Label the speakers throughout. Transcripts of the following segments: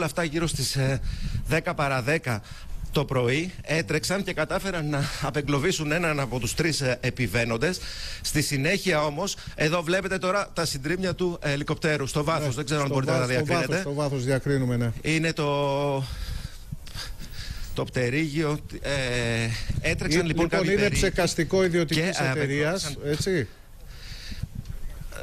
Speaker 1: όλα αυτά γύρω στις ε, 10 παρα 10 το πρωί έτρεξαν και κατάφεραν να απεγκλωβίσουν έναν από τους τρεις ε, επιβαίνοντες. Στη συνέχεια όμως, εδώ βλέπετε τώρα τα συντρίμια του ελικοπτέρου στο βάθος.
Speaker 2: Ναι,
Speaker 1: Δεν ξέρω αν
Speaker 2: στο
Speaker 1: μπορείτε να τα
Speaker 2: βάθος- στο
Speaker 1: διακρίνετε.
Speaker 2: βάθος- Στο βάθος διακρίνουμε, ναι.
Speaker 1: Είναι το... Το πτερίγιο. Ε, έτρεξαν
Speaker 2: Ε,
Speaker 1: λοιπόν, κάποιοι
Speaker 2: είναι
Speaker 1: περί-
Speaker 2: ψεκαστικό ιδιωτικής
Speaker 1: Και, ε,
Speaker 2: εταιρείας,
Speaker 1: απεγκλώβησαν-
Speaker 2: έτσι;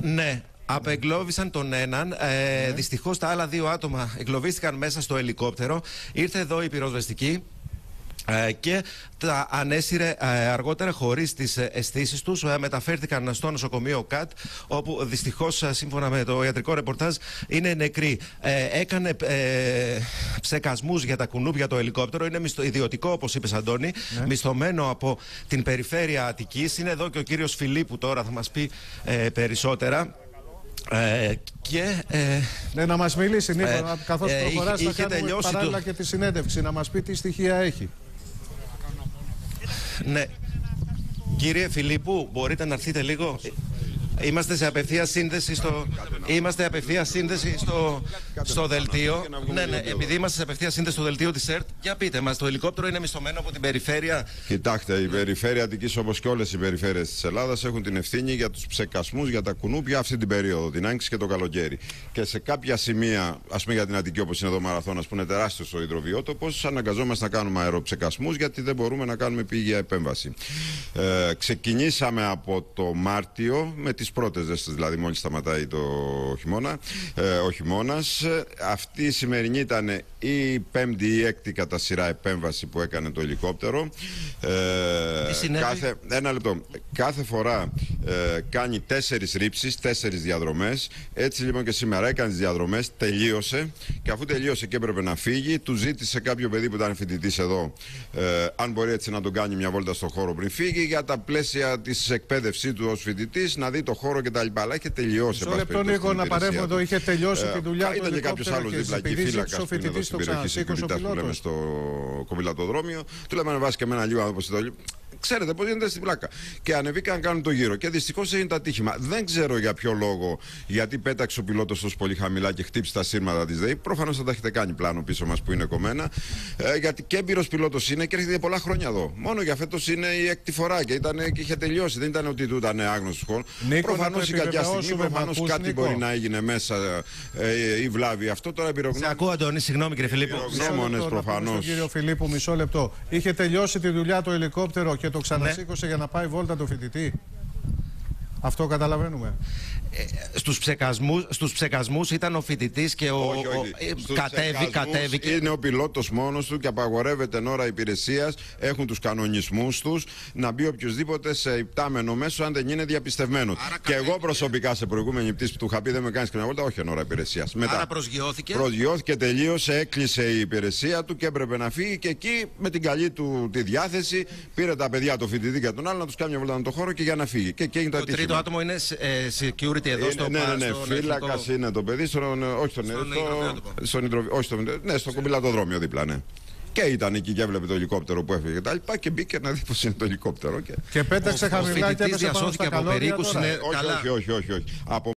Speaker 1: Ναι, απεγκλώβησαν τον έναν. Ε, Δυστυχώς τα άλλα δύο άτομα εγκλωβίστηκαν μέσα στο ελικόπτερο. Ήρθε εδώ η πυροσβεστική. ε, Και τα ανέσυρε ε, αργότερα χωρίς τις αισθήσεις τους. Μεταφέρθηκαν στο νοσοκομείο ΚΑΤ, όπου δυστυχώς, σύμφωνα με το ιατρικό ρεπορτάζ, είναι νεκροί. Ε, έκανε ε, ψεκασμούς για τα κουνούπια το ελικόπτερο. Είναι μισθο, ιδιωτικό, όπως είπε, Αντώνη. Μισθωμένο από την περιφέρεια Αττικής. Είναι εδώ και ο κύριος Φιλίππου τώρα θα μας πει ε, περισσότερα. Ε, και ε,
Speaker 2: Ναι, να μας μιλήσει, Νίκο,
Speaker 1: Ε,
Speaker 2: καθώς
Speaker 1: ε,
Speaker 2: προχωράς,
Speaker 1: είχε-
Speaker 2: θα
Speaker 1: είχε
Speaker 2: κάνουμε
Speaker 1: τελειώσει
Speaker 2: παράλληλα
Speaker 1: το-
Speaker 2: και τη συνέντευξη, να μας πει τι στοιχεία έχει.
Speaker 1: Ναι. Κύριε Φιλίππου, μπορείτε να έρθετε λίγο; Είμαστε σε απευθεία σύνδεση στο. Είμαστε απευθεία σύνδεση στο, στο δελτίο. Ναι, ναι, επειδή είμαστε σε απευθεία σύνδεση στο δελτίο της ΕΡΤ, για πείτε μας, το ελικόπτερο είναι μισθωμένο από την περιφέρεια;
Speaker 3: Κοιτάξτε, η περιφέρεια Αττικής όπως και όλες οι περιφέρειες της Ελλάδας έχουν την ευθύνη για τους ψεκασμούς, για τα κουνούπια αυτή την περίοδο, την άνοιξη και το καλοκαίρι. Και σε κάποια σημεία, ας πούμε για την Αττική όπως είναι εδώ Μαραθώνας που είναι τεράστιος ο υδροβιότοπος, αναγκαζόμαστε να κάνουμε αεροψεκασμούς γιατί δεν μπορούμε να κάνουμε πήγεια επέμβαση. Ε, ξεκινήσαμε από το Μάρτιο με τις πρώτες ζέστες, δηλαδή μόλις σταματάει το χειμώνα, ε, ο χειμώνας. Ε, Αυτή η σημερινή ήταν η πέμπτη ή έκτη κατά σειρά επέμβαση που έκανε το ελικόπτερο. Ε,
Speaker 1: Τι συνέβη;
Speaker 3: κάθε, ένα λεπτό. Κάθε φορά ε, κάνει τέσσερις ρήψεις, τέσσερις διαδρομές. Έτσι λοιπόν και σήμερα έκανε τις διαδρομές, τελείωσε και αφού τελείωσε και έπρεπε να φύγει, του ζήτησε κάποιο παιδί που ήταν φοιτητής εδώ, ε, αν μπορεί έτσι να τον κάνει μια βόλτα στο χώρο πριν φύγει, για τα πλαίσια της εκπαίδευσή του ως φοιτητής, να δει το χώρο κτλ. Αλλά είχε τελειώσει.
Speaker 2: Μισό
Speaker 3: εν πάση
Speaker 2: λεπτό,
Speaker 3: περιπτώσει,
Speaker 2: Νίκο,
Speaker 3: την
Speaker 2: να
Speaker 3: υπηρεσία
Speaker 2: παρέμβω
Speaker 3: του.
Speaker 2: εδώ. Είχε τελειώσει
Speaker 3: Ε,
Speaker 2: τη δουλειά του
Speaker 3: Ήταν και κάποιος
Speaker 2: ελικόπτερου
Speaker 3: άλλος
Speaker 2: και
Speaker 3: δίπλα εκεί,
Speaker 2: επειδή
Speaker 3: φύλακας
Speaker 2: ζήτησε ο
Speaker 3: που είναι εδώ
Speaker 2: φοιτητής
Speaker 3: στην
Speaker 2: το
Speaker 3: περιοχή
Speaker 2: ξανασήκωσε ο
Speaker 3: Σικουριτάς που λέμε
Speaker 2: πιλότος.
Speaker 3: στο κομιλατοδρόμιο. Του λέμε να βάσει και εμένα λίγο να δω το Ξέρετε πώς γίνεται στην πλάκα. Και ανεβήκαν να κάνουν το γύρο. Και δυστυχώς έγινε το ατύχημα. Δεν ξέρω για ποιο λόγο, γιατί πέταξε ο πιλότος τόσο πολύ χαμηλά και χτύπησε τα σύρματα της ΔΕΗ. Προφανώς θα τα έχετε κάνει πλάνο πίσω μας που είναι κομμένα. Ε, γιατί και έμπειρο πιλότος είναι και έρχεται πολλά χρόνια εδώ. Μόνο για φέτος είναι η έκτη φορά και, ήταν, και είχε τελειώσει. Δεν ήταν ότι του ήταν άγνωστος χώρο.
Speaker 2: Νίκο,
Speaker 3: Προφανώς
Speaker 2: να το
Speaker 3: η κακιά στιγμή,
Speaker 2: επιβεβαιώσουμε, μ'
Speaker 3: προφανώς
Speaker 2: ακούς,
Speaker 3: κάτι
Speaker 2: Νίκο;
Speaker 3: μπορεί να έγινε μέσα ε, ή βλάβη. Αυτό τώρα
Speaker 1: Σε
Speaker 3: εμπειρογνώμη.
Speaker 1: ακούω, Αντώνη, συγγνώμη κύριε Φιλίππου.
Speaker 3: Μισό Γνώμονες,
Speaker 2: λεπτό, να πούμε
Speaker 3: προφανώς.
Speaker 2: Στον κύριο Φιλίππου, μισό λεπτό. Είχε τελειώσει τη δουλειά το ελικόπτερο και το ξανασήκωσε
Speaker 3: Ναι.
Speaker 2: για να πάει βόλτα το φοιτητή. Αυτό καταλαβαίνουμε.
Speaker 1: Στους ψεκασμούς, στους ψεκασμούς ήταν ο φοιτητής και ο,
Speaker 3: Όχι, όχι.
Speaker 1: ο- ε,
Speaker 3: Στους
Speaker 1: κατέβη,
Speaker 3: ψεκασμούς
Speaker 1: κατέβηκε.
Speaker 3: Είναι ο πιλότος μόνος του και απαγορεύεται εν ώρα υπηρεσίας. Έχουν τους κανονισμούς τους να μπει οποιοδήποτε σε υπτάμενο μέσο αν δεν είναι διαπιστευμένο. Και εγώ προσωπικά σε προηγούμενη πτήση που του είχα πει δεν με κάνεις και μια βόλτα, όχι εν ώρα υπηρεσίας.
Speaker 1: Άρα προσγειώθηκε.
Speaker 3: Προσγειώθηκε, τελείωσε, έκλεισε η υπηρεσία του και έπρεπε να φύγει και εκεί με την καλή του τη διάθεση πήρε τα παιδιά, το φοιτητή και τον άλλο να τους κάνει μια βόλτα με το χώρο και για να φύγει. Και εκεί έγινε το
Speaker 1: Το τρίτο
Speaker 3: ατύχημα.
Speaker 1: άτομο είναι ε, security εδώ
Speaker 3: Είναι-
Speaker 1: στο
Speaker 3: ναι, ναι, ναι.
Speaker 1: στον
Speaker 3: Φύλακας
Speaker 1: εθνικό-
Speaker 3: είναι το παιδί, στον, όχι στον,
Speaker 1: Στον
Speaker 3: στο,
Speaker 1: υδροβιότοπο.
Speaker 3: στον υδροβι- όχι στον, ναι, στο κομπιλατοδρόμιο δίπλα, ναι. Και ήταν εκεί και έβλεπε το ελικόπτερο που έφυγε και τα λοιπά και μπήκε να δει πώς είναι το ελικόπτερο. Και...
Speaker 2: Και πέταξε
Speaker 1: Ο- ο
Speaker 2: χαμηλά και
Speaker 1: φοιτητής
Speaker 2: έπεσε πάνω
Speaker 1: διασώθηκε
Speaker 2: στα
Speaker 1: από
Speaker 2: καλώδια
Speaker 1: περίκους,
Speaker 2: τώρα.
Speaker 1: ναι.
Speaker 3: όχι,
Speaker 1: καλά.
Speaker 3: όχι, όχι, όχι, όχι. Από